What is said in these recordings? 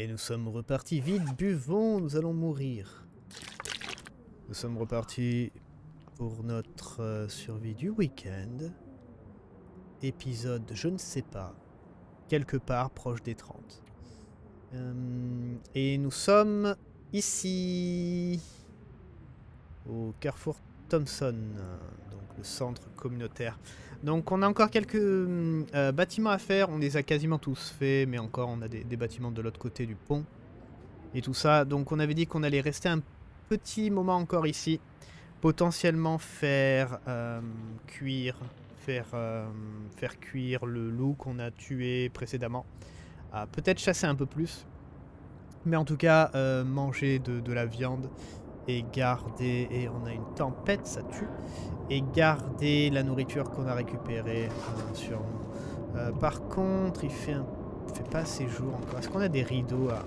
Et nous sommes repartis. Vite, buvons, nous allons mourir. Nous sommes repartis pour notre euh, survie du week-end. Épisode, je ne sais pas, quelque part proche des 30. Euh, et nous sommes ici, au Carrefour Thompson, donc le centre communautaire. Donc on a encore quelques euh, bâtiments à faire, on les a quasiment tous faits, mais encore on a des, bâtiments de l'autre côté du pont. Et tout ça, donc on avait dit qu'on allait rester un petit moment encore ici. Potentiellement faire euh, cuire, faire, euh, cuire le loup qu'on a tué précédemment. Peut-être chasser un peu plus. Mais en tout cas, euh, manger de la viande et garder... Et on a une tempête, ça tue. Et garder la nourriture qu'on a récupérée euh. Euh, par contre, il fait, un... fait pas assez jour encore. Est-ce qu'on a des rideaux à...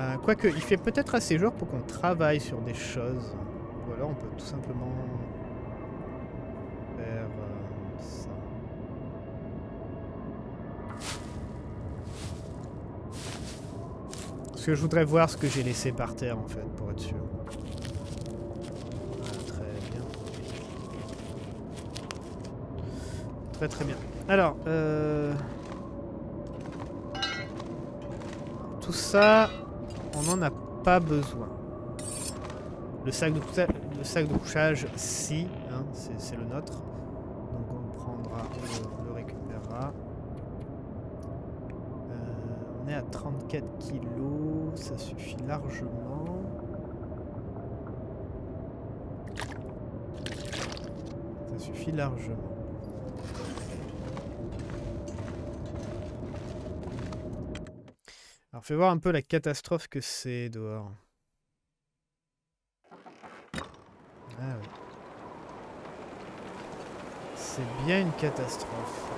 Euh, Quoique, il fait peut-être assez jour pour qu'on travaille sur des choses. Ou alors on peut tout simplement je voudrais voir ce que j'ai laissé par terre en fait, pour être sûr. Très bien. Très très bien. Alors, euh... tout ça, on n'en a pas besoin. Le sac de, couchage, si, hein, c'est le nôtre. Donc on le prendra, on le, le récupérera. Euh, on est à 34 kilos, ça suffit largement. Ça suffit largement. Alors fais voir un peu la catastrophe que c'est dehors. Ah oui. C'est bien une catastrophe.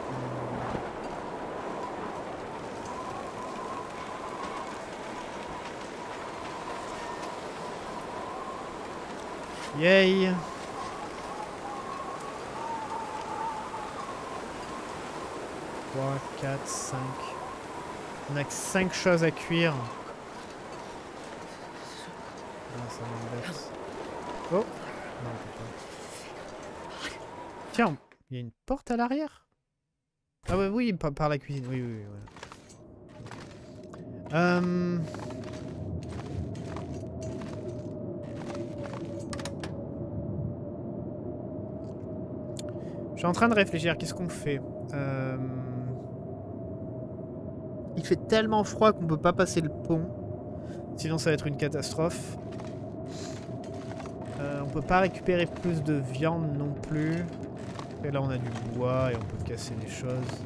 Yay 3, 4, 5. On a que 5 choses à cuire. Ah, ça m'embête. Oh Non, on pas. Tiens, il y a une porte à l'arrière? Ah oui, par, la cuisine. Oui, oui, oui. Euh... Je suis en train de réfléchir, qu'est-ce qu'on fait Euh, Il fait tellement froid qu'on peut pas passer le pont. Sinon ça va être une catastrophe. Euh, on peut pas récupérer plus de viande non plus. Et là on a du bois et on peut casser des choses.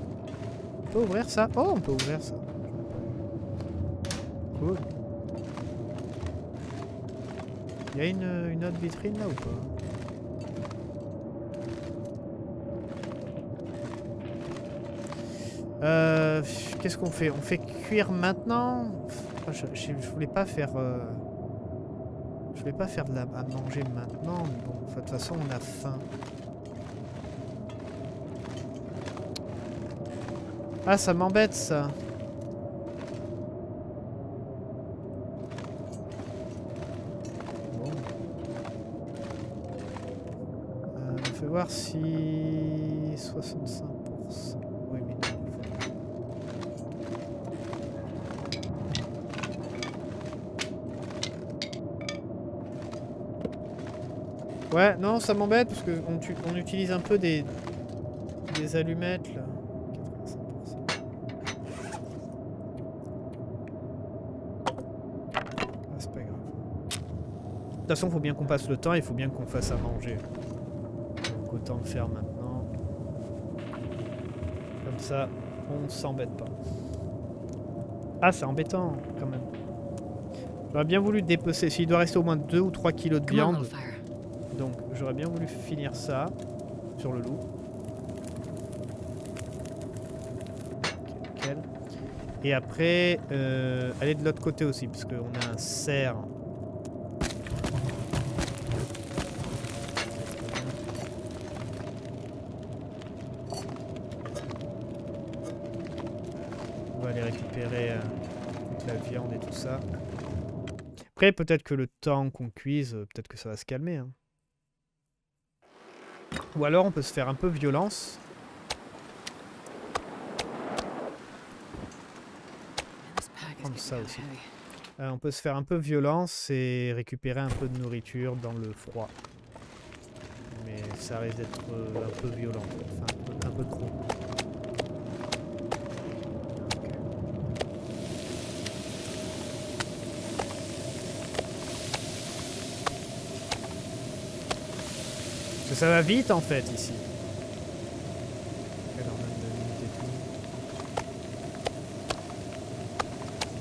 On peut ouvrir ça Oh on peut ouvrir ça. Cool. Il y a une, une autre vitrine là ou pas? Euh, Qu'est-ce qu'on fait? On fait cuire maintenant? Je, voulais pas faire... euh, Je voulais pas faire de la, à manger maintenant, mais bon, de toute façon on a faim. Ah, ça m'embête ça. Bon. Euh, fais voir si... 65%. Oui, mais non, faut- Ouais, non, ça m'embête parce qu'on on utilise un peu des, des allumettes là. 85%. Ah, c'est pas grave. De toute façon, faut bien qu'on passe le temps, il faut bien qu'on fasse à manger. Donc autant le faire maintenant. Comme ça, on s'embête pas. Ah, c'est embêtant quand même. J'aurais bien voulu dépecer. S'il doit rester au moins 2 ou 3 kilos de viande. Donc j'aurais bien voulu finir ça sur le loup. Et après, euh, aller de l'autre côté aussi, parce qu'on a un cerf. va aller récupérer euh, la viande et tout ça. Après, peut-être que le temps qu'on cuise, euh, peut-être que ça va se calmer. hein. Ou alors on peut se faire un peu violence. Euh, on peut se faire un peu violence et récupérer un peu de nourriture dans le froid. Mais ça risque d'être euh, un peu violent. Enfin, un peu trop. Ça va vite en fait ici. Donc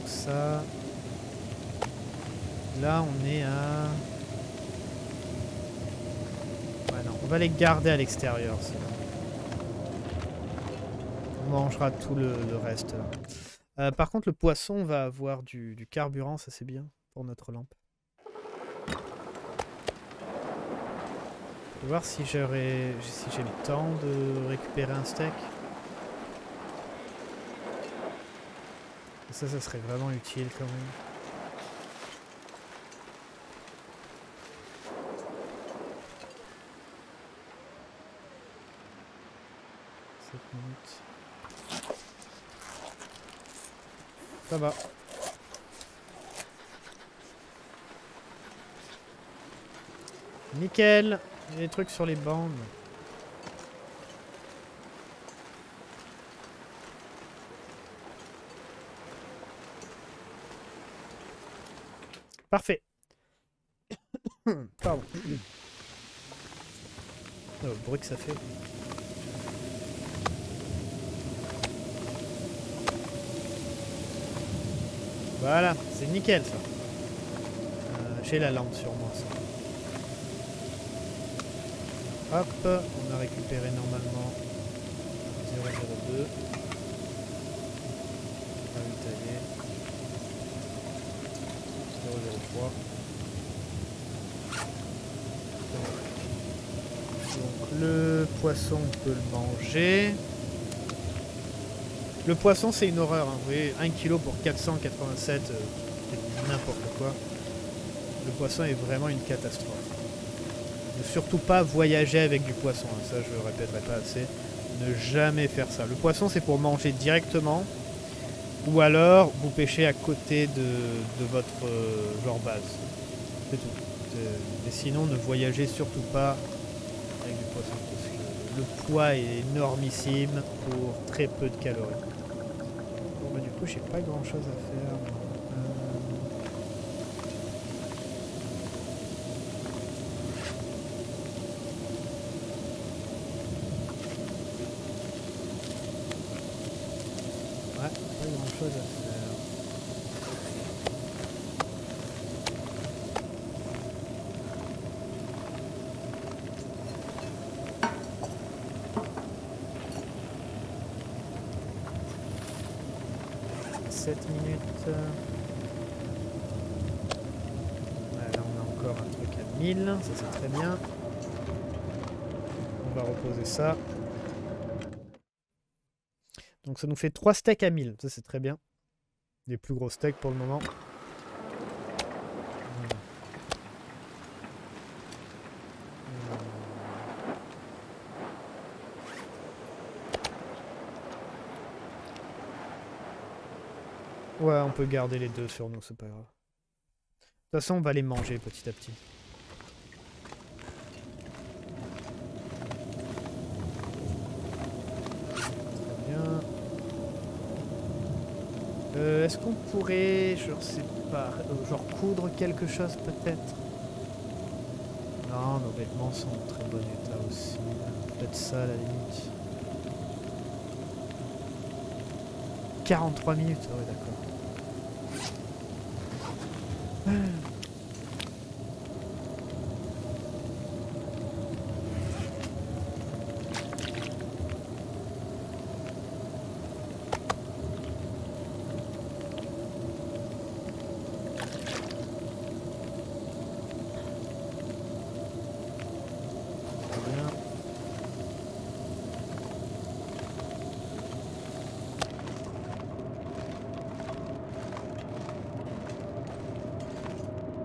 ça. Là, on est à... Ouais, non, on va les garder à l'extérieur. On mangera tout le, reste. Euh, par contre, le poisson va avoir du carburant, ça c'est bien, pour notre lampe. Voir si j'aurai, si j'ai le temps de récupérer un steak. Ça, ça serait vraiment utile quand même. Ça va. Nickel. Il y a des trucs sur les bandes. Parfait. Pardon. Oh, le bruit que ça fait. Voilà, c'est nickel ça. Euh, J'ai la lampe sur moi ça. Hop, on a récupéré normalement 002. Ravitailler. 003. Donc le poisson on peut le manger. Le poisson c'est une horreur, hein. vous voyez, 1 kg pour 487, euh, n'importe quoi. Le poisson est vraiment une catastrophe. Surtout pas voyager avec du poisson, hein. ça je le répéterai pas assez. Ne jamais faire ça. Le poisson c'est pour manger directement, ou alors vous pêchez à côté de, votre euh, genre base. C'est tout. Mais sinon ne voyagez surtout pas avec du poisson, parce que le poids est énormissime pour très peu de calories. Bah du coup j'ai pas grand chose à faire. moi. Euh, Ouais, pas grand à faire. Sept minutes. Ouais, là on a encore un truc à 1000, ça c'est très bien. On va reposer ça. Donc ça nous fait 3 steaks à 1000, ça c'est très bien. Les plus gros steaks pour le moment. Ouais, on peut garder les deux sur nous, c'est pas grave. De toute façon, on va les manger petit à petit. Très bien. Euh, Est-ce qu'on pourrait, je sais pas, euh, genre coudre quelque chose peut-être? Non, nos vêtements sont en très bon état aussi. Peut-être ça à la limite. 43 minutes, ah ouais d'accord. Très bien.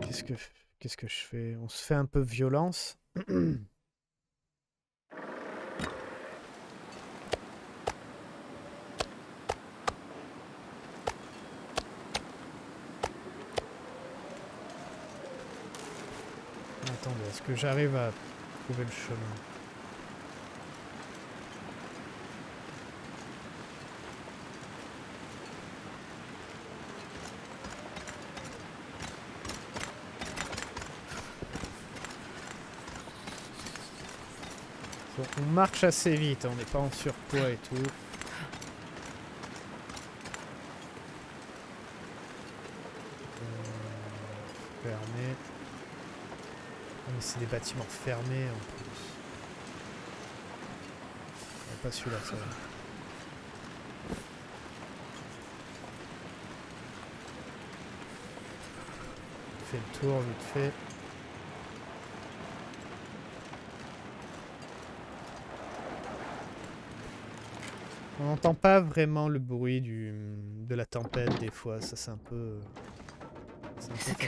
Qu'est-ce que qu'est-ce que je fais? On se fait un peu violence. Attendez, est-ce que j'arrive à trouver le chemin? On marche assez vite, on n'est pas en surpoids et tout. Euh, fermé. Ah, mais c'est des bâtiments fermés en plus. Pas celui-là, ça. On fait le tour vite fait. On n'entend pas vraiment le bruit du, de la tempête des fois, ça c'est un peu, c'est un peu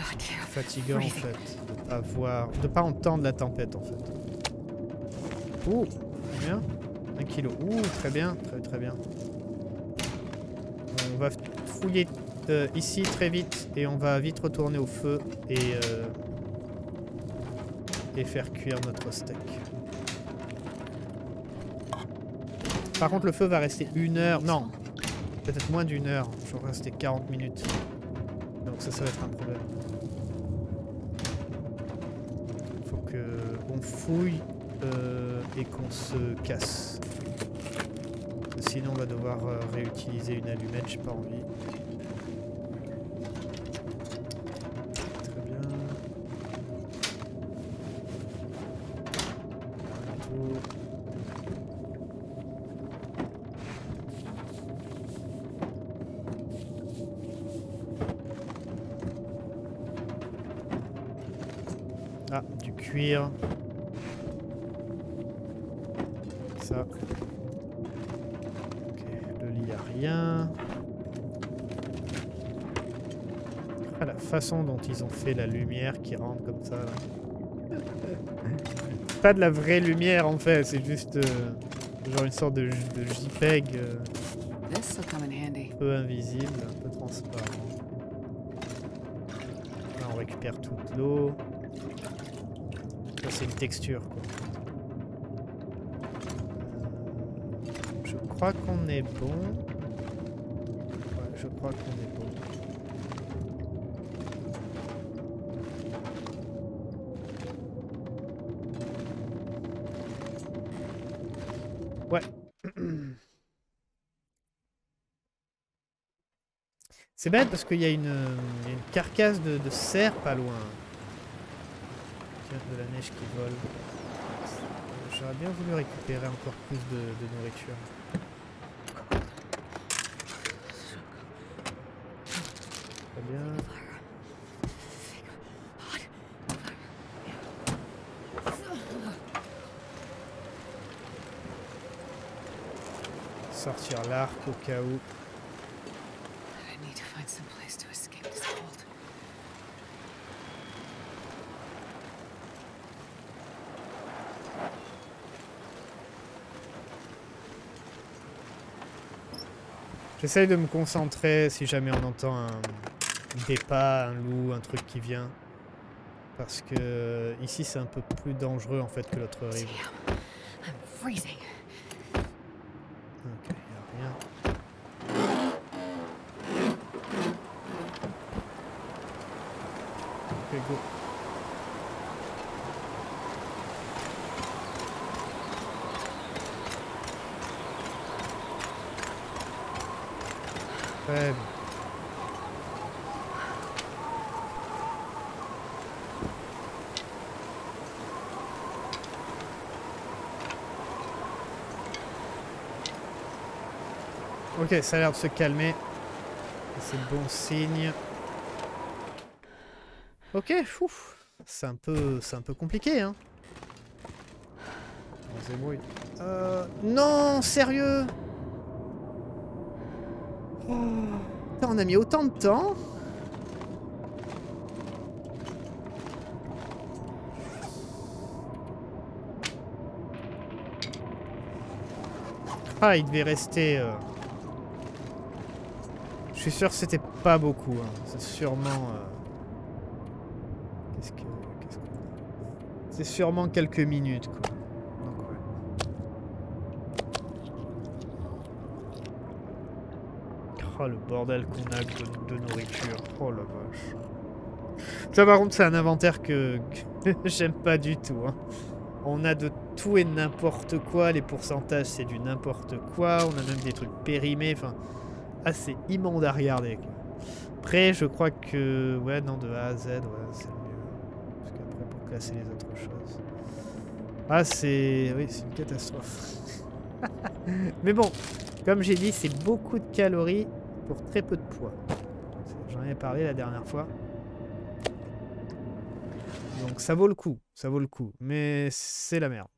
fatigant en fait, de pas voir, de pas entendre la tempête en fait. Ouh, bien, un kilo. Ouh, très bien, très très bien. On va fouiller euh, ici très vite et on va vite retourner au feu et euh, et faire cuire notre steak. Par contre, le feu va rester une heure. Non, peut-être moins d'une heure. Je vais rester 40 minutes. Donc ça, ça va être un problème. Faut que on fouille euh, et qu'on se casse. Sinon, on va devoir euh, réutiliser une allumette. J'ai pas envie. Cuir. Ça. Ok, le lit, a rien. Ah, la façon dont ils ont fait la lumière qui rentre comme ça. là. C'est pas de la vraie lumière en fait, c'est juste euh, genre une sorte de, de JPEG euh, This will come in handy. un peu invisible, un peu transparent. Là, on récupère toute l'eau. C'est une texture, je crois qu'on est bon. Ouais, je crois qu'on est bon. Ouais. C'est bête parce qu'il y a une carcasse de, de cerf pas loin. De la neige qui vole. J'aurais bien voulu récupérer encore plus de, nourriture. Très bien. Sortir l'arc au cas où. J'essaye de me concentrer si jamais on entend un, des pas, un loup, un truc qui vient. Parce que ici c'est un peu plus dangereux en fait que l'autre rive. Damn, I'm freezing. Ok, ça a l'air de se calmer. C'est bon signe. Ok, fouf. C'est un peu, c'est un peu compliqué, hein. On. Euh, non, sérieux. Oh, on a mis autant de temps. Ah, il devait rester. Euh, je suis sûr que c'était pas beaucoup. hein. C'est sûrement... euh, Qu'est-ce que... C'est sûrement quelques minutes, quoi. Donc, ouais. Oh, le bordel qu'on a de, nourriture. Oh la vache. Ça, par contre, c'est un inventaire que, que j'aime pas du tout. hein. On a de tout et n'importe quoi. Les pourcentages, c'est du n'importe quoi. On a même des trucs périmés. Enfin, c'est immonde à regarder. Après, je crois que... Ouais, non, de A à Z, ouais, c'est le mieux. Parce qu'après, pour classer les autres choses... Ah, c'est... Oui, c'est une catastrophe. Mais bon, comme j'ai dit, c'est beaucoup de calories pour très peu de poids. J'en ai parlé la dernière fois. Donc ça vaut le coup, ça vaut le coup. Mais c'est la merde.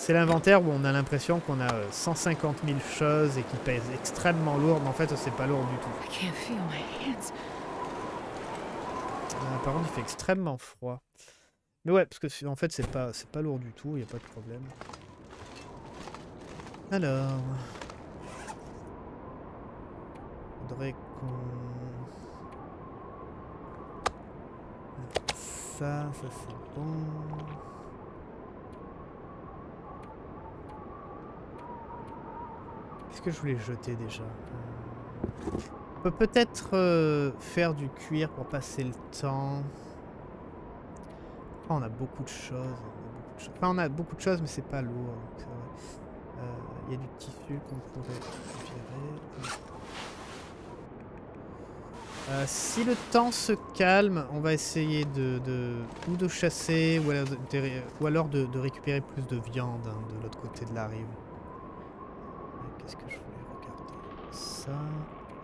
C'est l'inventaire où on a l'impression qu'on a euh, 150 000 choses et qui pèsent extrêmement lourd, mais en fait c'est pas lourd du tout. Euh, par contre il fait extrêmement froid. Mais ouais, parce que en fait c'est pas, c'est pas lourd du tout, il a pas de problème. Alors... Faudrait qu'on... Ça, ça c'est bon. Qu'est-ce que je voulais jeter déjà On peut peut-être euh, faire du cuir pour passer le temps. On a beaucoup de choses. On a beaucoup de. Enfin, on a beaucoup de choses, mais c'est pas lourd. Euh, Il y a du tissu qu'on pourrait récupérer. Euh, si le temps se calme, on va essayer de, ou de chasser ou alors de récupérer plus de viande hein, de l'autre côté de la rive. Euh, Qu'est-ce que je voulais regarder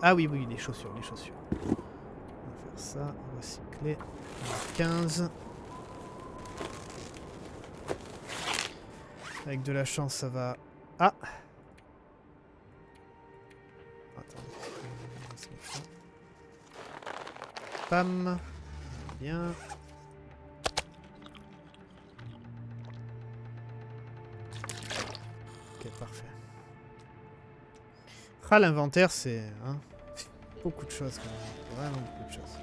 Ah oui, oui, les chaussures, les chaussures. On va faire ça, recycler. On a 15. Avec de la chance, ça va. Ah. Pam. Bien. Ah, l'inventaire, c'est... hein, beaucoup de choses, quand même. Vraiment beaucoup de choses.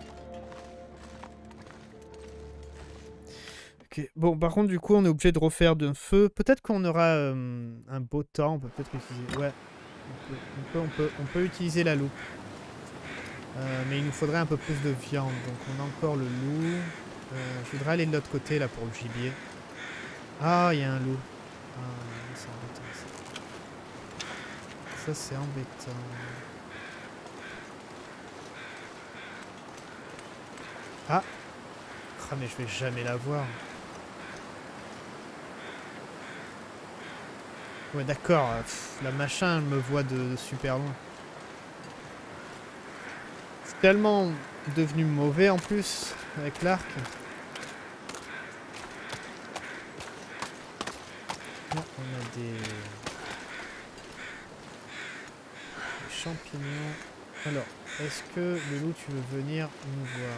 Ok, bon, par contre, du coup, on est obligé de refaire d'un feu. Peut-être qu'on aura euh, un beau temps, on peut peut-être utiliser... Ouais, on peut, on peut, on peut, utiliser la loupe. Euh, mais il nous faudrait un peu plus de viande, donc on a encore le loup. Euh, je voudrais aller de l'autre côté, là, pour le gibier. Ah, il y a un loup. Ah, c'est embêtant, ça. Ça, c'est embêtant. Ah Ah, mais je vais jamais la voir. Ouais, d'accord. La machin, elle me voit de, de super loin. C'est tellement devenu mauvais en plus avec l'arc. On a des... des champignons. Alors, est-ce que le loup, tu veux venir nous voir?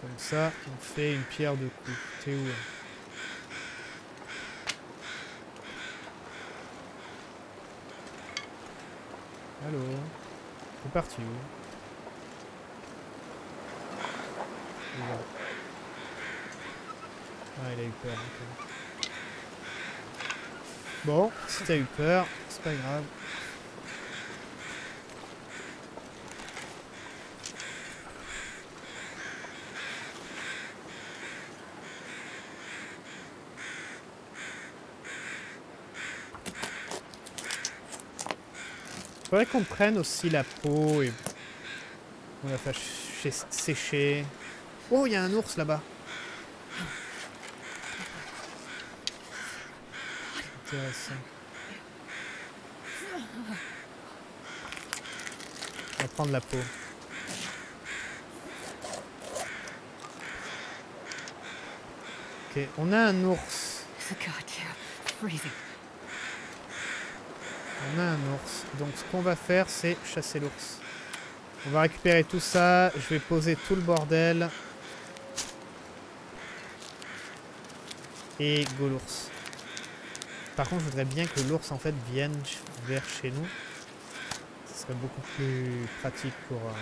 Comme ça, on fait une pierre de coups. T'es où là Allô? Parti où? Ah, il a eu peur. Bon, si t'as eu peur, c'est pas grave. Faudrait qu'on prenne aussi la peau et on la fasse sécher. Oh, il y a un ours là-bas. Intéressant. On va prendre la peau. Ok, on a un ours. On a un ours. Donc ce qu'on va faire, c'est chasser l'ours. On va récupérer tout ça. Je vais poser tout le bordel. et Golours. Par contre, je voudrais bien que l'ours en fait vienne vers chez nous. Ce serait beaucoup plus pratique pour... euh,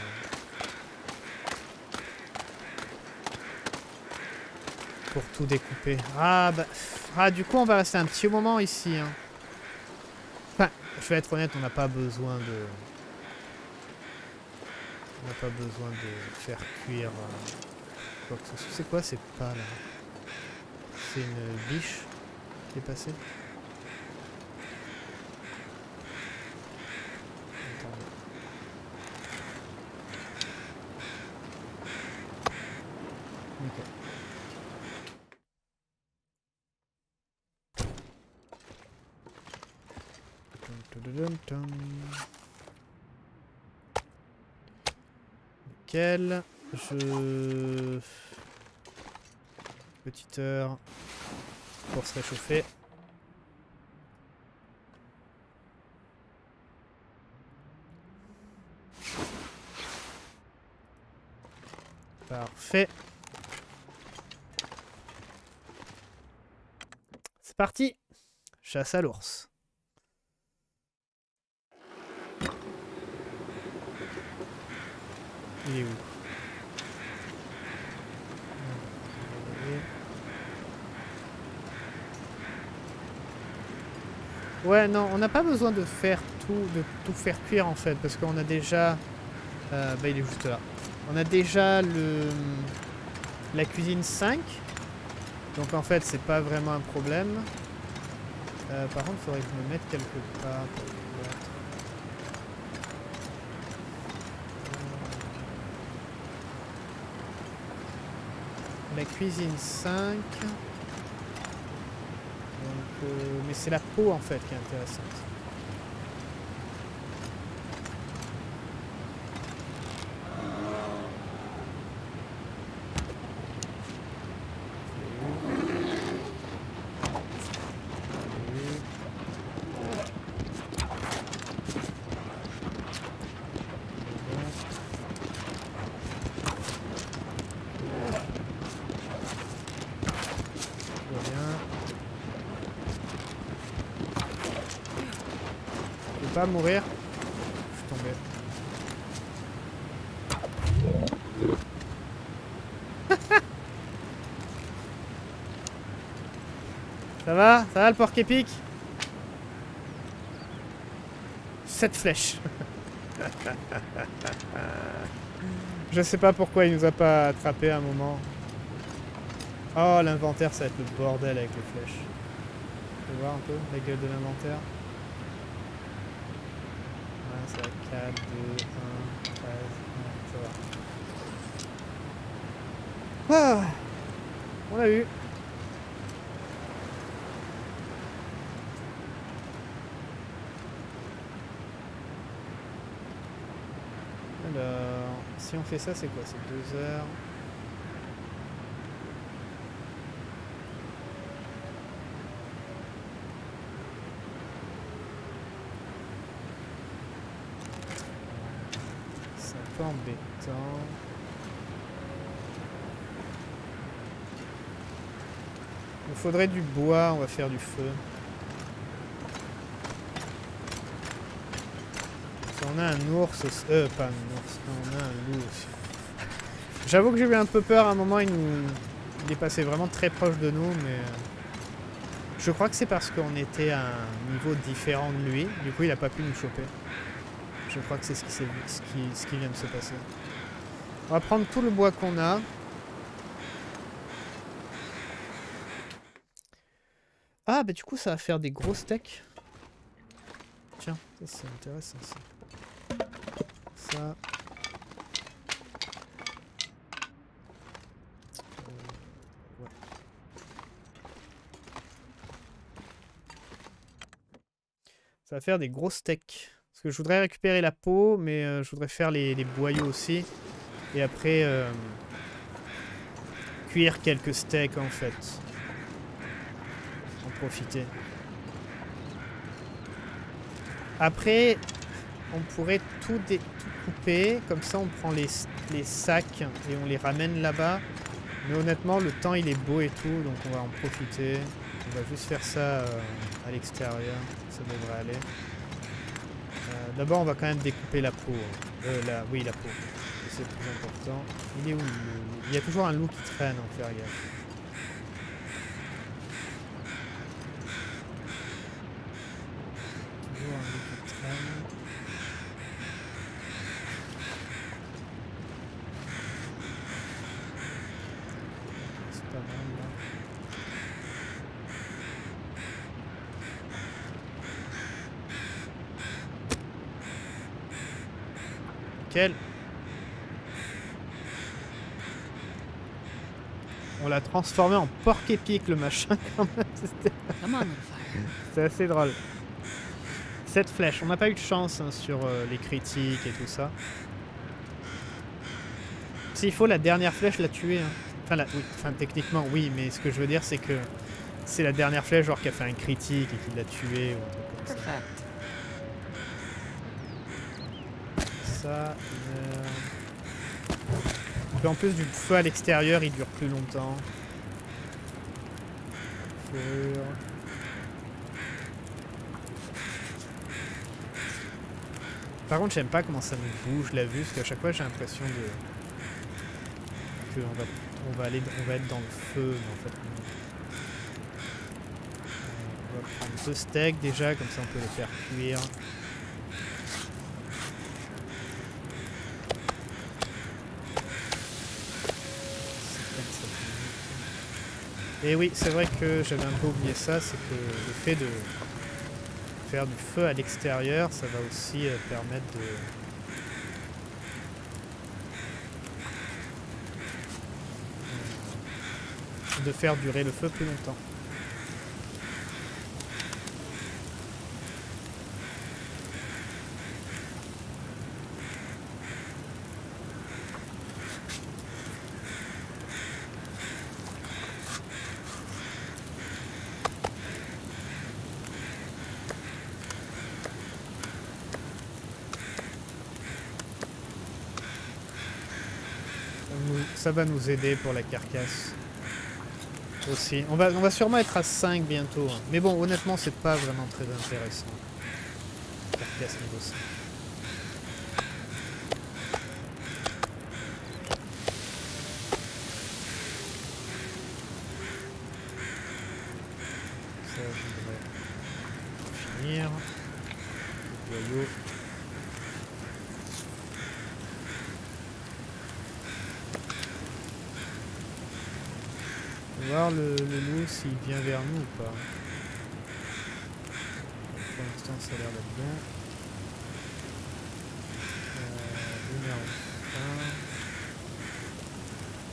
Pour tout découper. Ah bah... Ah du coup on va rester un petit moment ici. hein. Enfin, je vais être honnête, on n'a pas besoin de... On n'a pas besoin de faire cuire euh. C'est quoi ces pas C'est une biche qui est passée Attendez. Ok. Tum, tududum, tum. Nickel. Je... Petite heure pour se réchauffer. Parfait. C'est parti. Chasse à l'ours. Ouais, non, on n'a pas besoin de faire tout, de tout faire cuire en fait, parce qu'on a déjà... euh, bah, il est juste là. On a déjà le la cuisine 5, donc en fait c'est pas vraiment un problème. Euh, par contre, il faudrait que je me mette quelque part. La cuisine 5. Mais c'est la peau en fait qui est intéressante. Tout va bien. Je vais pas mourir. Je suis tombé. Ça va? Ça va le porc épic? 7 flèches. Je sais pas pourquoi il nous a pas attrapé à un moment. Oh, l'inventaire, ça va être le bordel avec les flèches. Tu voir un peu la gueule de l'inventaire Va 4, 2, 1, 13, ouais, ça va. Ah On l'a eu. Alors, si on fait ça, c'est quoi? C'est 2 heures. C'est un peu embêtant. Il faudrait du bois, on va faire du feu. On a un ours. Euh, pas un ours, on a un loup. J'avoue que j'ai eu un peu peur à un moment, il nous. Il est passé vraiment très proche de nous, mais. euh, Je crois que c'est parce qu'on était à un niveau différent de lui, du coup il a pas pu nous choper. Je crois que c'est ce qui, vient de se passer. On va prendre tout le bois qu'on a. Ah, bah du coup, ça va faire des gros steaks. Tiens, ça c'est intéressant ça. Ça. Euh. Ça va faire des gros steaks. Parce que je voudrais récupérer la peau, mais euh, je voudrais faire les, boyaux aussi. Et après, euh, cuire quelques steaks en fait. En profiter. Après, on pourrait tout, couper. Comme ça, on prend les, les sacs et on les ramène là-bas. Mais honnêtement, le temps il est beau et tout, donc on va en profiter. On va juste faire ça euh, à l'extérieur, ça devrait aller. D'abord, on va quand même découper la peau. Euh, la, oui, la peau. C'est le plus important. Il est où le loup Il y a toujours un loup qui traîne, en gaffe. Toujours un loup qui traîne. C'est pas mal là. Quel On l'a transformé en porc épic le machin quand même. C'est assez drôle. Cette flèche, on n'a pas eu de chance hein, sur euh, les critiques et tout ça. S'il faut, la dernière flèche l'a tué. hein. Enfin, la- oui, enfin, techniquement, oui, mais ce que je veux dire, c'est que c'est la dernière flèche genre qui a fait un critique et qui l'a tué ou un truc comme ça. Euh... En plus du feu à l'extérieur, il dure plus longtemps. Par contre, j'aime pas comment ça me bouge la vue, parce qu'à chaque fois j'ai l'impression de que on va, on va aller, on va être dans le feu, mais en fait. Euh, On va prendre deux steaks déjà, comme ça on peut les faire cuire. Et oui, c'est vrai que j'avais un peu oublié ça, c'est que le fait de faire du feu à l'extérieur, ça va aussi euh, permettre de... de faire durer le feu plus longtemps. Ça nous- Va nous aider pour la carcasse. Aussi. On va, on va sûrement être à 5 bientôt. hein. Mais bon, honnêtement, c'est pas vraiment très intéressant. Carcasse niveau 5. Ça, je devrais finir. Le boyau. On va voir le, le vient vers nous ou pas. Pour l'instant, ça a l'air d'être bon. Euh.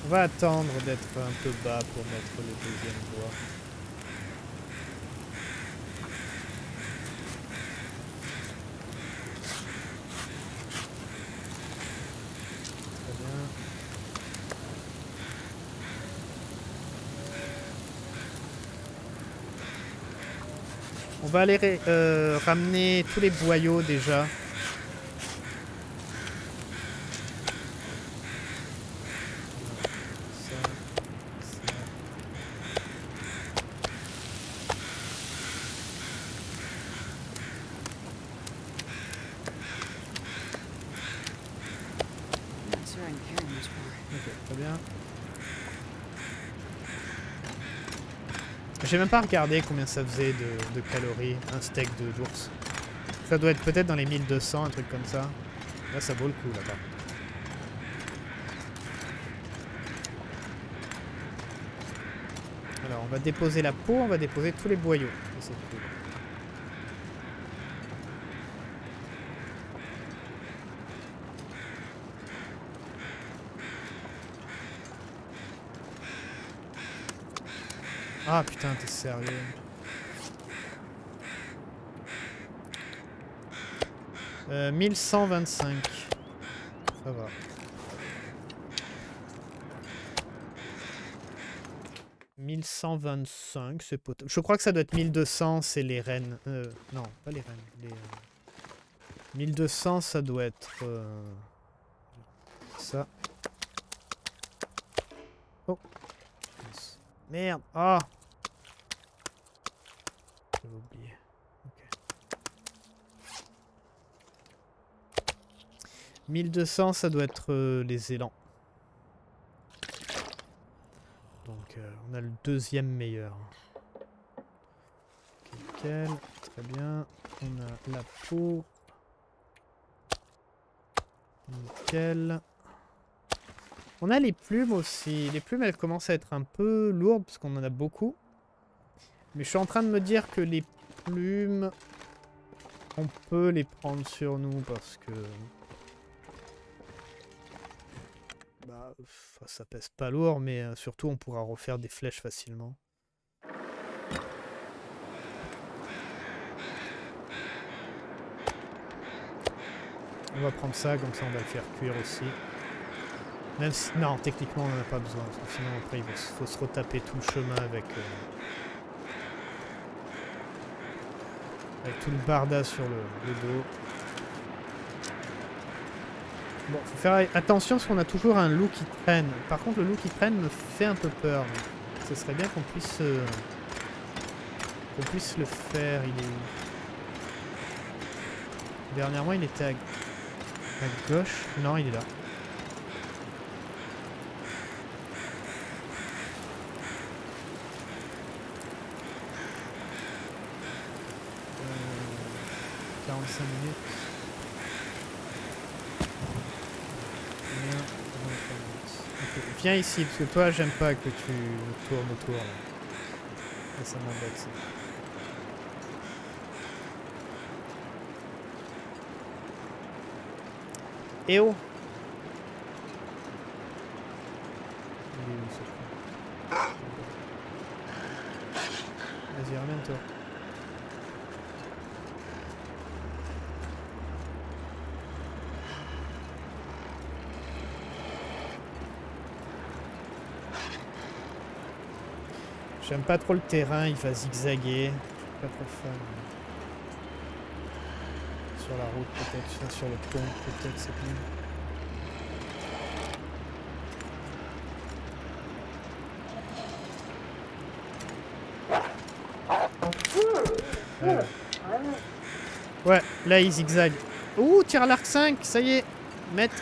On va attendre d'être un peu bas pour mettre le deuxième bois. Très bien. On va aller euh, ramener tous les boyaux déjà. Ça, ça. I'm not sure I can carry much more. Ok, très bien. J'ai même pas regardé combien ça faisait de, calories, un steak d'ours. Ça doit être peut-être dans les 1200, un truc comme ça. Là, ça vaut le coup, là, par contre. Alors, on va déposer la peau, on va déposer tous les boyaux. Ah putain, t'es sérieux. Euh, 1125. Ça va. « 1125, c'est potable. Je crois que ça doit être 1200, c'est les rennes. Euh, non, pas les rennes. Les, euh, 1200, ça doit être... euh, ça. Oh, Merde. Ah Oublié. Ok. 1200, ça doit être euh, les élans. Donc euh, on a le deuxième meilleur. Nickel. Très bien. On a la peau. Nickel. On a les plumes aussi. Les plumes, elles commencent à être un peu lourdes parce qu'on en a beaucoup. Mais je suis en train de me dire que les plumes, on peut les prendre sur nous parce que... Bah, ça pèse pas lourd, mais euh, surtout on pourra refaire des flèches facilement. On va prendre ça, comme ça on va le faire cuire aussi. Même si... Non, techniquement on n'en a pas besoin, parce que sinon après il faut se retaper tout le chemin avec... euh, Avec tout le barda sur le, dos. Bon, faut faire attention parce qu'on a toujours un loup qui traîne. Par contre, le loup qui traîne me fait un peu peur. Ce serait bien qu'on puisse... euh, qu'on puisse le faire. Il est Dernièrement, il était à gauche. Non, il est là. Euh, 45 minutes. Bien, 23 minutes. Ok, Viens ici, parce que toi, j'aime pas que tu tournes autour. Là. Ça, m'embête. Eh oh Vas-y, ramène-toi. J'aime pas trop le terrain, il va zigzaguer. Pas trop fan. Sur la route peut-être, sur le pont peut-être c'est mieux. Ouais. Là il zigzague. Ouh, tire l'arc 5, ça y est. Maître.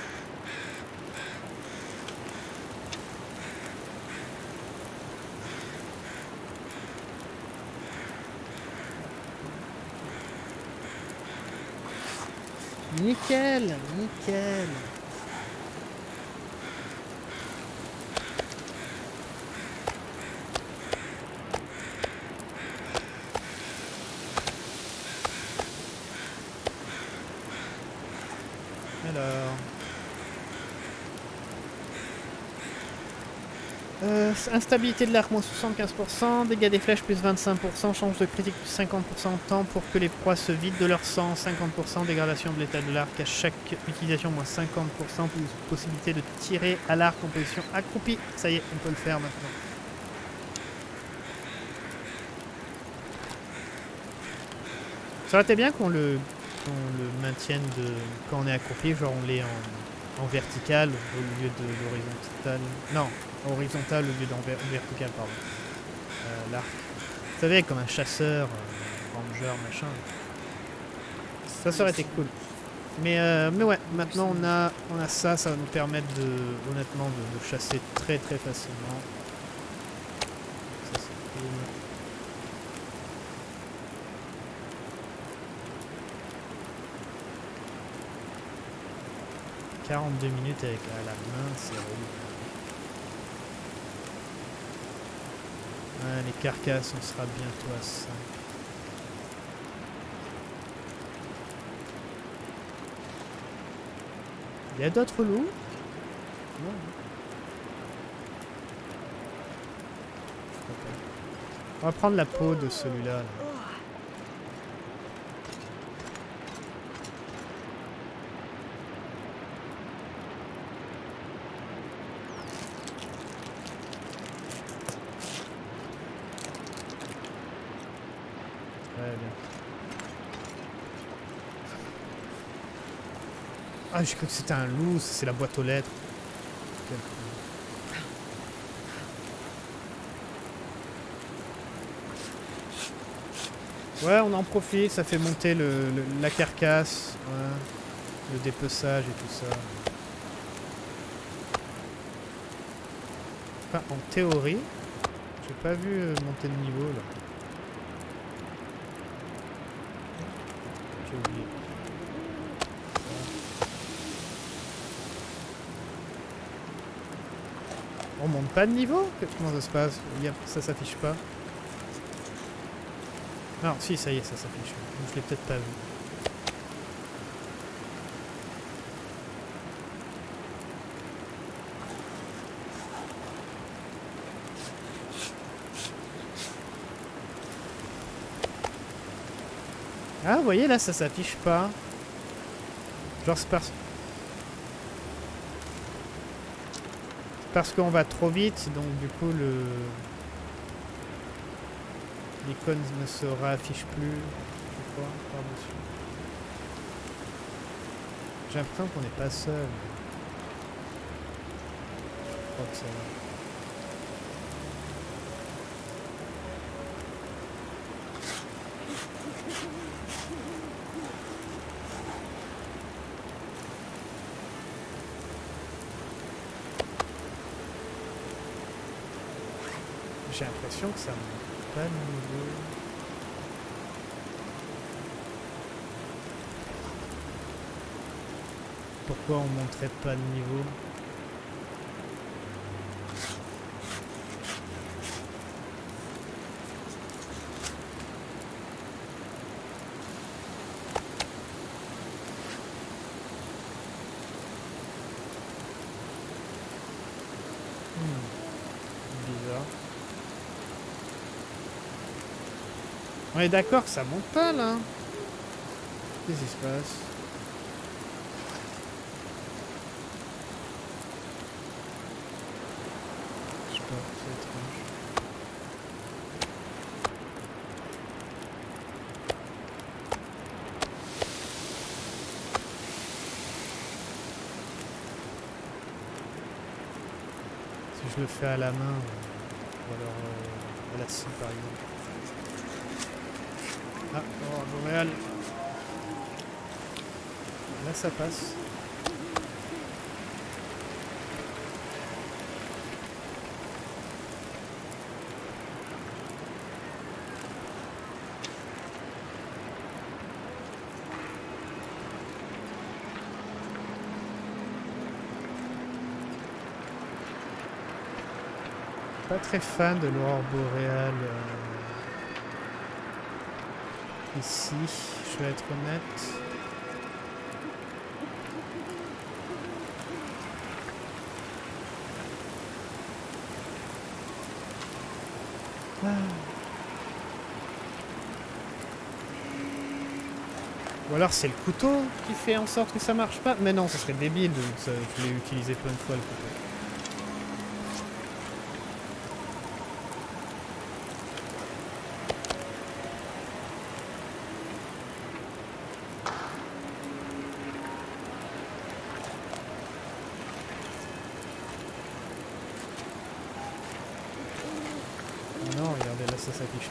Nickel, nickel. Alors. Euh, instabilité de l'arc moins 75%, dégâts des flèches plus 25%, change de critique plus 50% de temps pour que les proies se vident de leur sang, 50% dégradation de l'état de l'arc à chaque utilisation moins 50%, plus possibilité de tirer à l'arc en position accroupie. Ça y est, on peut le faire maintenant. Ça aurait été bien qu'on le, le maintienne quand on est accroupi, genre on l'est en, en vertical au lieu de l'horizontal. Non, horizontal au lieu vertical, pardon. Euh, L'arc. Vous savez, comme un chasseur, euh, ranger, machin. Ça, aurait été cool. Mais, euh, mais ouais, maintenant on a, on a ça, ça va nous permettre de, honnêtement de, chasser très très facilement. Ça cool. 42 minutes avec la main, c'est relou. Ouais, les carcasses, on sera bientôt à ça. Il y a d'autres loups? Non. On va prendre la peau de celui-là. là. Ah, j'ai cru que c'était un loup, c'est la boîte aux lettres. Ouais, on en profite, ça fait monter la carcasse, le dépeçage et tout ça. Enfin, en théorie, j'ai pas vu monter de niveau là. Pas de niveau Comment ça se passe Ça s'affiche pas Non, si, ça y est, ça s'affiche. Je l'ai peut-être pas vu. Ah, vous voyez, là, ça s'affiche pas. Genre, c'est parce... Parce qu'on va trop vite, donc du coup, le... L'icône ne se réaffiche plus. J'ai l'impression qu'on n'est pas seul. Je crois que ça va. J'ai que ça pas de niveau. Pourquoi on monterait pas de niveau? D'accord que ça monte pas là. Qu'est-ce qui se passe? Je je le fais à la main, euh, ou alors euh, à la scie par exemple. Ah, oh, Boréal. Là, ça passe. Pas très fan de l'aurore boréale. Ici, je vais être honnête. Ah. Ou alors c'est le couteau qui fait en sorte que ça marche pas. Mais non, ce serait débile. ça- je l'ai utilisé plein de fois le couteau. Ah non, regardez, là ça s'affiche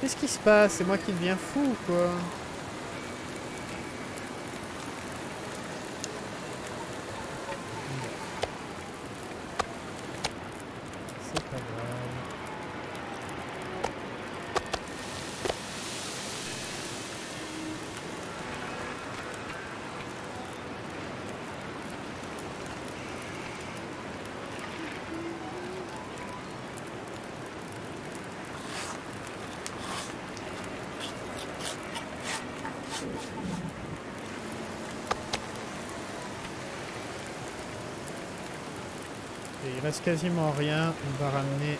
Qu'est-ce qui se passe? C'est moi qui deviens fou ou quoi C'est pas grave. Il reste quasiment rien. On va ramener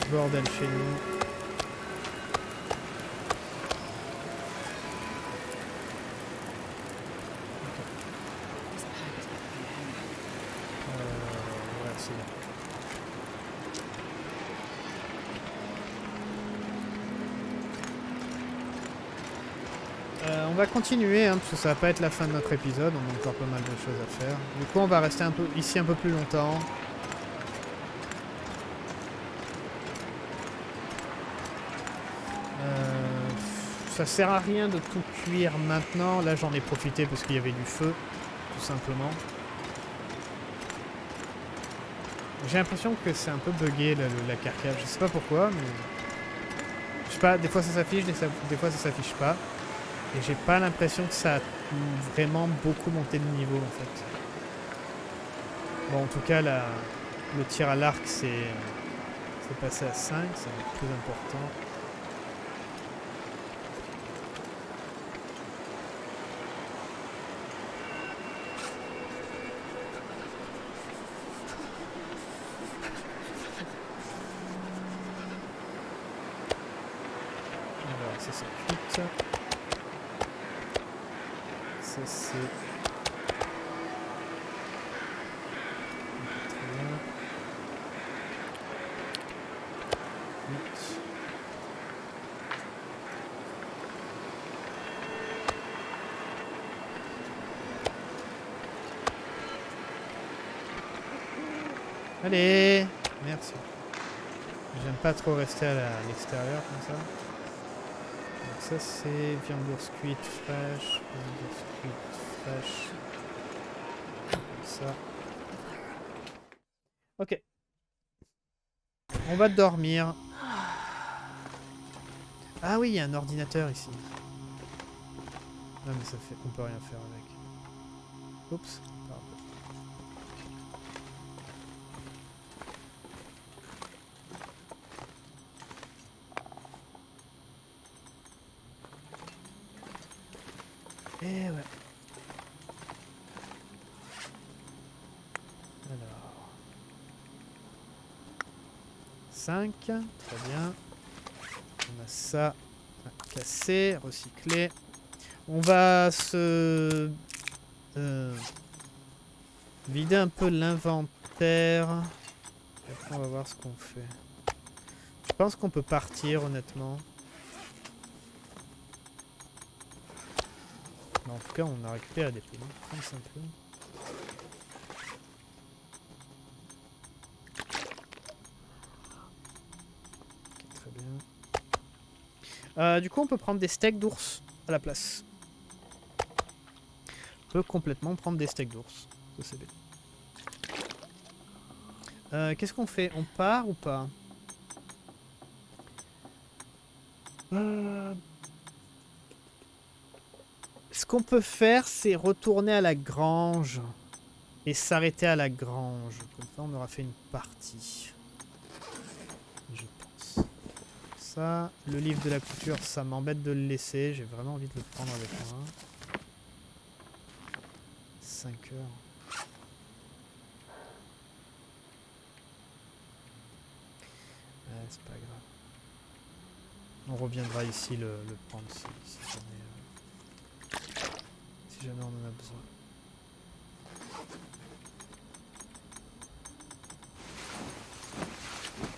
ce bordel chez nous. Continuer, hein, parce que ça va pas être la fin de notre épisode, on a encore pas mal de choses à faire. Du coup, on va rester ici un peu plus longtemps. ça sert à rien de tout cuire maintenant. Là, j'en ai profité parce qu'il y avait du feu, tout simplement. J'ai l'impression que c'est un peu buggé la, la carcasse. Je sais pas pourquoi, mais... Je sais pas, des fois ça s'affiche, des, des fois ça s'affiche pas. Et j'ai pas l'impression que ça a vraiment beaucoup monté de niveau en fait. Bon, en tout cas, le tir à l'arc, c'est passé à 5, c'est le plus important. Alors, ça c'est cuite. Ça c'est... Très bien. Huit. Merci. J'aime pas trop rester à l'extérieur comme ça. Donc ça c'est viande cuite fraîche, fraîche. Comme ça. Ok. On va dormir. Ah oui, il y a un ordinateur ici. Non mais ça fait... On peut rien faire avec. Oups. Pardon. Eh ouais. Alors. 5. Très bien. On a ça à casser, recycler. On va se euh, vider un peu l'inventaire. Et Après, on va voir ce qu'on fait. Je pense qu'on peut partir, honnêtement. En tout cas, on a récupéré des piles. 35 piles. Ok, très bien. Euh, du coup, on peut prendre des steaks d'ours à la place. On peut complètement prendre des steaks d'ours. Ça, c'est bien. Euh, Qu'est-ce qu'on fait? On part ou pas? Euh, qu'on peut faire, c'est retourner à la grange et s'arrêter à la grange. Comme ça, on aura fait une partie. Je pense. Ça, le livre de la couture, ça m'embête de le laisser. J'ai vraiment envie de le prendre avec moi. 5 heures. C'est pas grave. On reviendra ici le, le prendre si, si jamais, euh, jamais on en a besoin.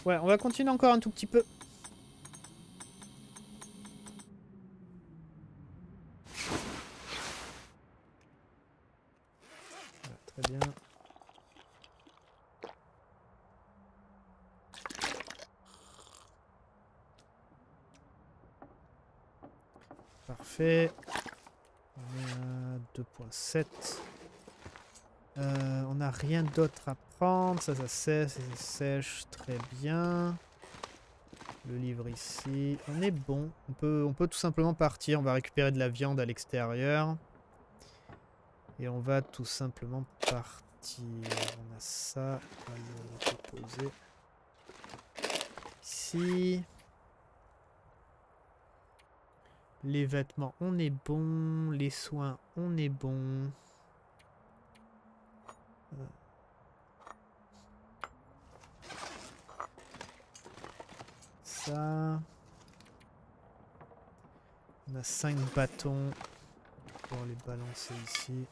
Ouais, on va continuer encore un tout petit peu. Très bien. Parfait. On est à 2.7. Euh, on n'a rien d'autre à prendre. Ça, ça sèche, ça sèche. Très bien. Le livre ici. On est bon. On peut, on peut tout simplement partir. On va récupérer de la viande à l'extérieur. Et on va tout simplement partir. On a ça. On va le reposer. Ici. Les vêtements, on est bon. Les soins, on est bon. Ça. On a 5 bâtons pour les balancer ici.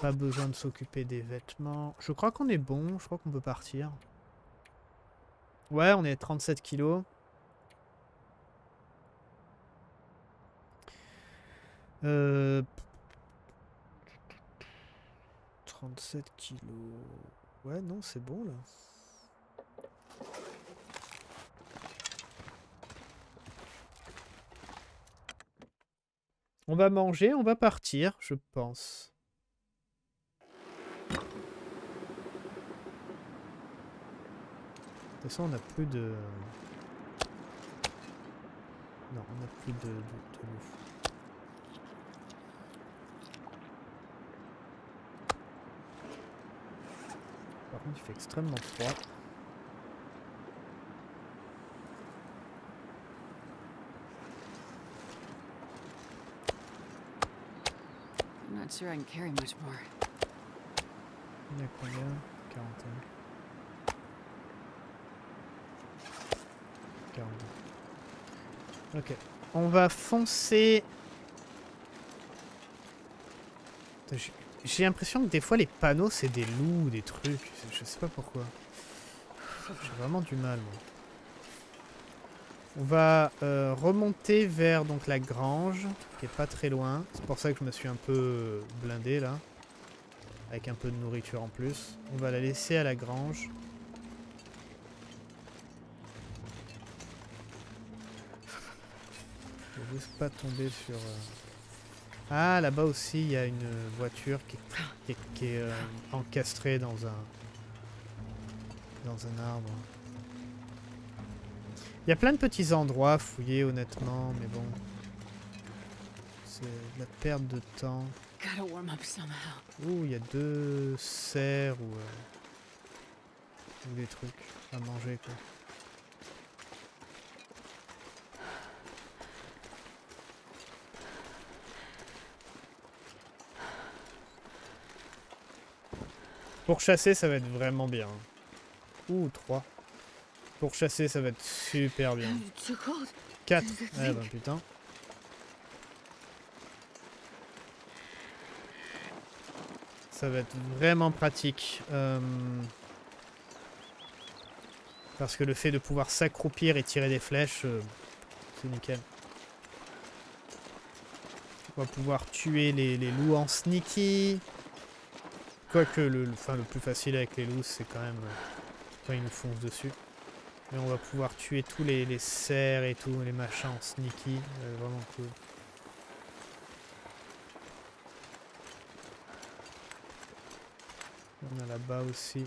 Pas besoin de s'occuper des vêtements. Je crois qu'on est bon. Je crois qu'on peut partir. Ouais, on est à 37 kilos. Euh, 37 kilos. Ouais, non, c'est bon là. On va manger, on va partir, je pense. De toute façon, on n'a plus de... Non, on n'a plus de loup. Par contre, il fait extrêmement froid. I'm not sure I can carry much more. Il y a combien? 41. 42. Ok. On va foncer. J'ai- J'ai l'impression que des fois les panneaux c'est des loups ou des trucs. Je sais pas pourquoi. J'ai vraiment du mal moi. On va euh, remonter vers donc la grange qui est pas très loin. C'est pour ça que je me suis un peu blindé là avec un peu de nourriture en plus. On va la laisser à la grange. Je ne pas tomber sur... euh, Ah, là-bas aussi, il y a une voiture qui est, qui est- qui est, euh, encastrée dans un... dans un arbre. Il y a plein de petits endroits à fouiller, honnêtement, mais bon... C'est de la perte de temps. Gotta warm up somehow. Ouh, il y a deux cerfs ou, euh, ou des trucs à manger quoi. Pour chasser, ça va être vraiment bien. Ouh, 3. Pour chasser, ça va être super bien. It's too cold. 4. Think. Eh ben putain. Ça va être vraiment pratique. euh, Parce que le fait de pouvoir s'accroupir et tirer des flèches, euh, c'est nickel. On va pouvoir tuer les, les loups en sneaky. Quoique le, le- le plus facile avec les loups, c'est quand même euh, quand ils nous foncent dessus. Mais on va pouvoir tuer tous les, les cerfs et tout, les machins en sneaky. euh, vraiment cool. On a là-bas aussi.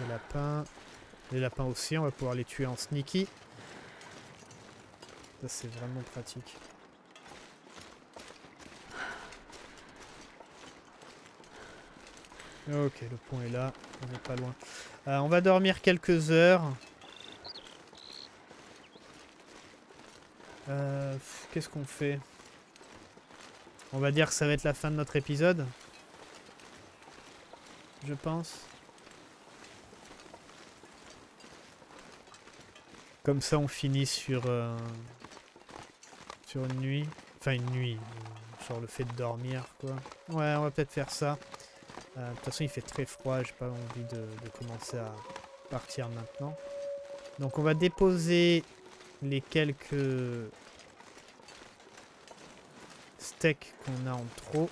Les lapins. Les lapins aussi, on va pouvoir les tuer en sneaky. Ça c'est vraiment pratique. Ok, le pont est là, on n'est pas loin. Euh, on va dormir quelques heures. Euh, Qu'est-ce qu'on fait? On va dire que ça va être la fin de notre épisode. Je pense. Comme ça, on finit sur, euh, sur une nuit. Enfin, une nuit. Genre le fait de dormir, quoi. Ouais, on va peut-être faire ça. Euh, De toute façon, il fait très froid. J'ai pas envie de, commencer à partir maintenant. Donc, on va déposer les quelques steaks qu'on a en trop.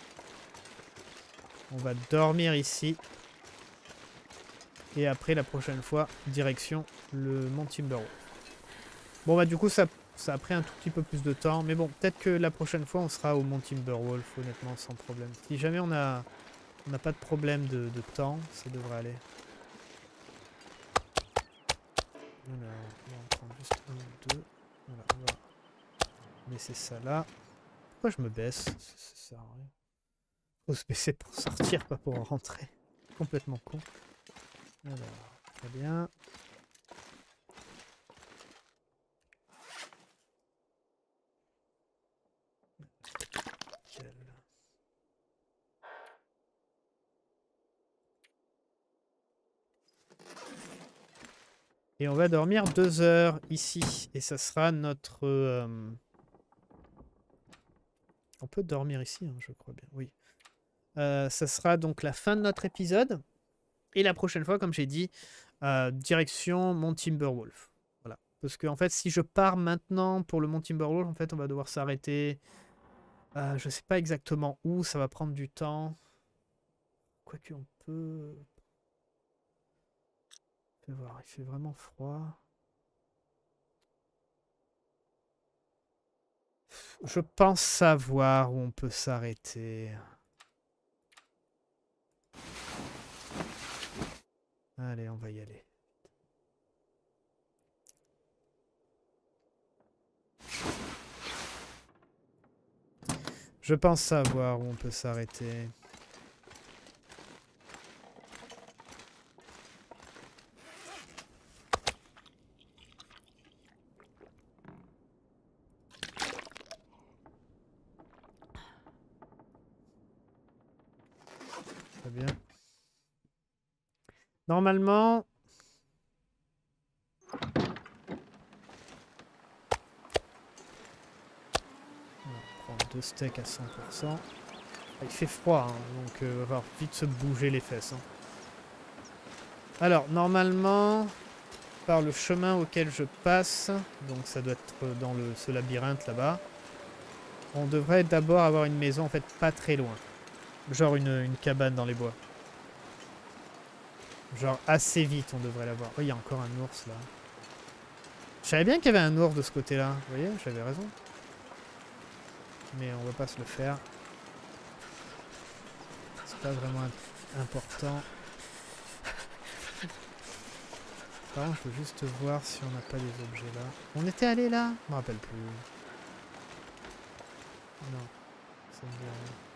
On va dormir ici. Et après, la prochaine fois, direction le Mont. Bon, bah, du coup, ça, ça a pris un tout petit peu plus de temps. Mais bon, peut-être que la prochaine fois, on sera au Mont Timberwolf, honnêtement, sans problème. Si jamais on a, on n'a pas de problème de, temps, ça devrait aller. Alors, on va en prendre juste un deux. Voilà, on va laisser ça là. Pourquoi je me baisse? Ça sert à rien. Faut se baisser pour sortir, pas pour rentrer. Complètement con. Alors, très bien. Nickel. Et on va dormir deux heures ici. Et ça sera notre... euh, On peut dormir ici, hein, je crois bien. Oui. Euh, ça sera donc la fin de notre épisode. Et la prochaine fois, comme j'ai dit, euh, direction Mont Timberwolf. Voilà. Parce que en fait, si je pars maintenant pour le Mont Timberwolf, en fait, on va devoir s'arrêter. Euh, je sais pas exactement où, ça va prendre du temps. Quoique on peut. Il fait vraiment froid. Je pense savoir où on peut s'arrêter. Allez, on va y aller. Je pense savoir où on peut s'arrêter. Très bien. Normalement... On va prendre deux steaks à 100%. Ah, Il fait froid, hein, donc euh, va falloir vite se bouger les fesses. hein. Alors, normalement, par le chemin auquel je passe, donc ça doit être dans le, ce labyrinthe là-bas, on devrait d'abord avoir une maison en fait pas très loin. Genre une cabane dans les bois. Genre assez vite on devrait l'avoir. Oh, il y a encore un ours là. Je savais bien qu'il y avait un ours de ce côté-là. Vous voyez, j'avais raison. Mais on va pas se le faire. C'est pas vraiment im- important. Par contre, je veux juste voir si on n'a pas des objets là. On était allé là? Je me rappelle plus. Non, ça me.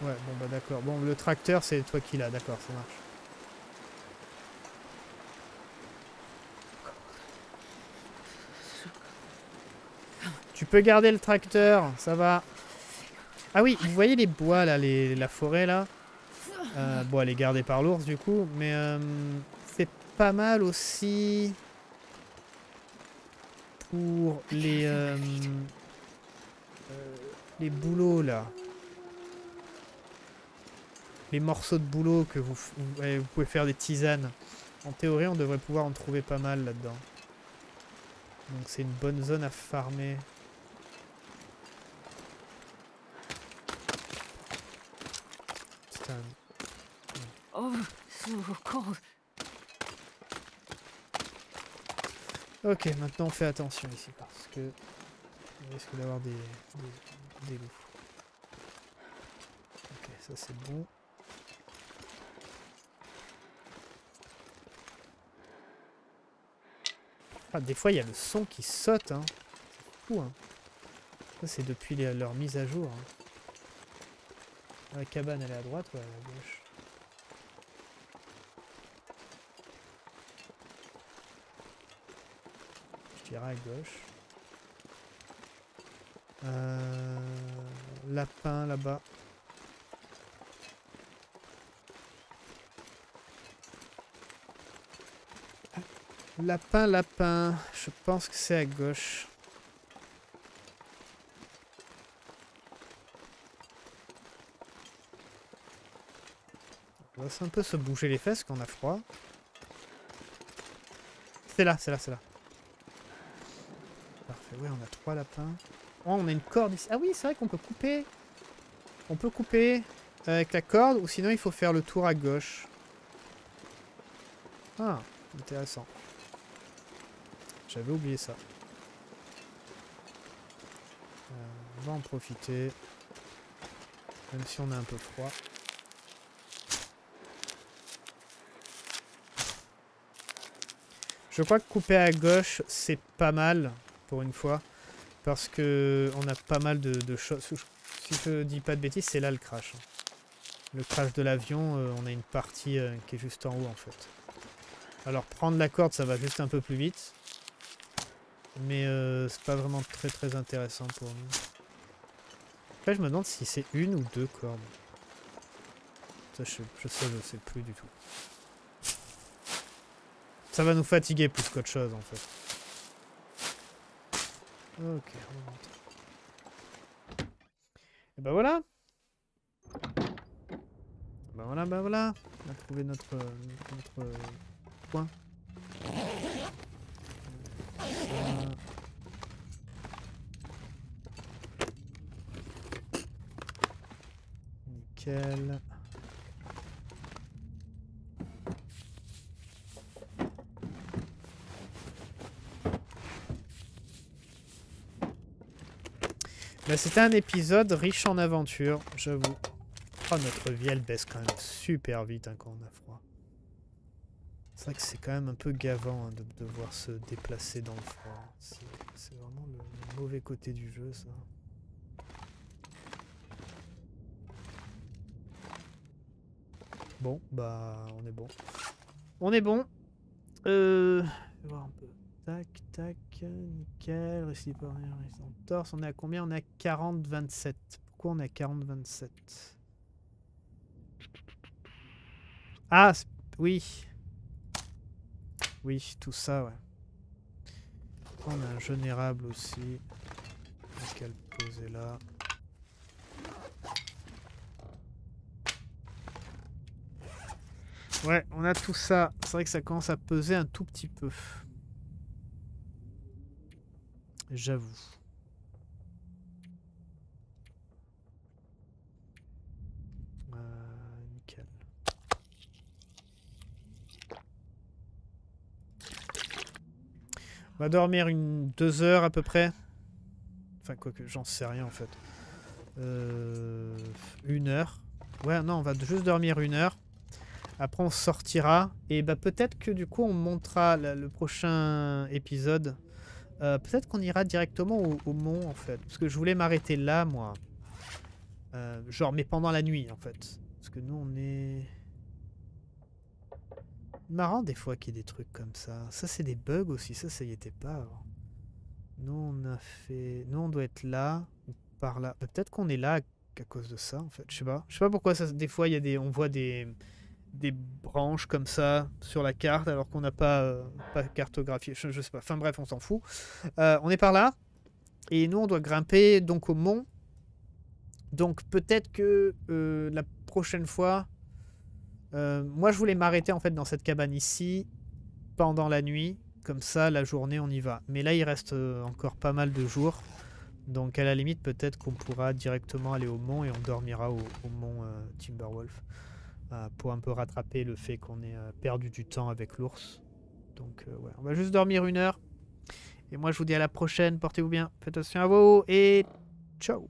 Ouais, bon bah d'accord. Bon, le tracteur, c'est toi qui l'as, d'accord, ça marche. Tu peux garder le tracteur, ça va. Ah oui, vous voyez les bois là, les, la forêt là? Euh, Bon, elle est gardée par l'ours du coup, mais euh, c'est pas mal aussi pour les euh, euh, les boulots là. Les morceaux de boulot que vous, pouvez faire des tisanes. En théorie, on devrait pouvoir en trouver pas mal là-dedans. Donc c'est une bonne zone à farmer. Putain, Oh. Ok, maintenant on fait attention ici parce que on risque d'avoir des, des, des loups. Ok, ça c'est bon. Ah, des fois il y a le son qui saute, hein. C'est fou, hein. Ça c'est depuis leur mise à jour. hein. La cabane elle est à droite ou à gauche? Je dirais à gauche. Euh, lapin là-bas. Lapin, lapin. Je pense que c'est à gauche. On va un peu se bouger les fesses quand on a froid. C'est là, c'est là, c'est là. Parfait, ouais, on a trois lapins. Oh, on a une corde ici. Ah oui, c'est vrai qu'on peut couper. On peut couper avec la corde, ou sinon il faut faire le tour à gauche. Ah, intéressant. J'avais oublié ça. Euh, on va en profiter. Même si on a un peu froid. Je crois que couper à gauche, c'est pas mal pour une fois. Parce que on a pas mal de, choses. Si je dis pas de bêtises, c'est là le crash. Le crash de l'avion, euh, on a une partie euh, qui est juste en haut en fait. Alors prendre la corde, ça va juste un peu plus vite. Mais euh, c'est pas vraiment très très intéressant pour nous. Après, je me demande si c'est une ou deux cordes. Ça, je, sais, je sais plus du tout. Ça va nous fatiguer plus qu'autre chose en fait. Ok, on remonte. Et ben voilà. Ben voilà, ben voilà. On a trouvé notre, euh, notre point. C'était bah, un épisode riche en aventures, j'avoue. Oh, notre vie, elle baisse quand même super vite hein, quand on a froid. C'est vrai que c'est quand même un peu gavant hein, de devoir se déplacer dans le froid. C'est vraiment le mauvais côté du jeu, ça. Bon, bah, on est bon. On est bon. Euh... je vais voir un peu. Tac, tac, nickel. Récit par en torse. On est à combien? On est à 40, 27. Pourquoi on est à 40, 27 Ah, oui. Oui, tout ça, ouais. On a un jeune érable aussi. On a qu'à le poser là? Ouais, on a tout ça. C'est vrai que ça commence à peser un tout petit peu. J'avoue. Euh, nickel. On va dormir une deux heures à peu près. Enfin, quoi que j'en sais rien en fait. Euh, une heure. Ouais, non, on va juste dormir une heure. Après, on sortira. Et bah, peut-être que du coup, on montera le prochain épisode. Euh, peut-être qu'on ira directement au, mont en fait. Parce que je voulais m'arrêter là, moi. Euh, genre, mais pendant la nuit en fait. Parce que nous, on est. Marrant des fois qu'il y ait des trucs comme ça. Ça, c'est des bugs aussi. Ça, ça y était pas avant. Nous, on a fait. Nous, on doit être là par là. Bah, Peut-être qu'on est là à cause de ça en fait. Je sais pas. Je sais pas pourquoi. Des fois, il y a des. On voit des des branches comme ça sur la carte alors qu'on n'a pas, euh, pas cartographié. Je, sais pas. Enfin bref, on s'en fout. Euh, on est par là. Et nous, on doit grimper donc au mont. Donc peut-être que euh, la prochaine fois. moi, je voulais m'arrêter en fait dans cette cabane ici pendant la nuit. Comme ça, la journée, on y va. Mais là, il reste encore pas mal de jours. Donc à la limite, peut-être qu'on pourra directement aller au mont et on dormira au, mont Timberwolf. Euh, pour un peu rattraper le fait qu'on ait euh, perdu du temps avec l'ours. Donc euh, ouais, on va juste dormir une heure. Et moi je vous dis à la prochaine, portez-vous bien, faites attention à vous et ciao